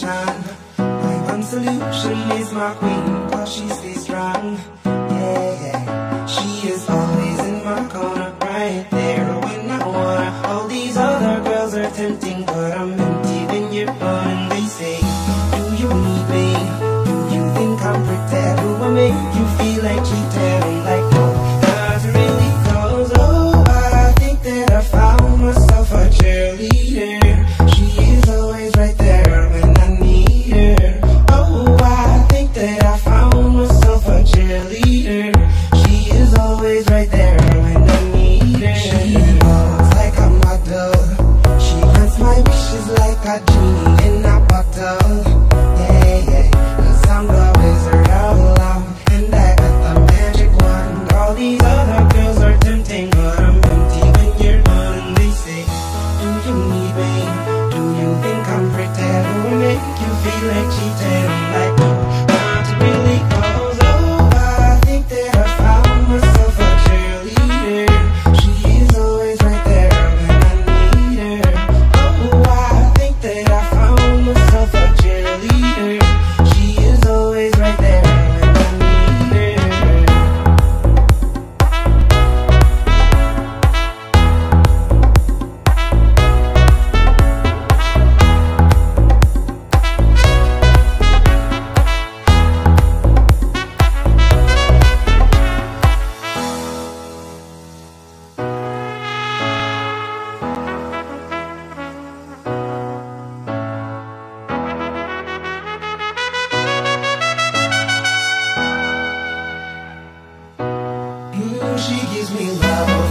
My one solution is my queen, cause she stays strong. Yeah, yeah. She is always in my corner, right there when I wanna. All these other girls are tempting, but I'm empty when you're gone. They say, Do you need me? Do you think I'm pretty? Do I make you feel like cheating? love.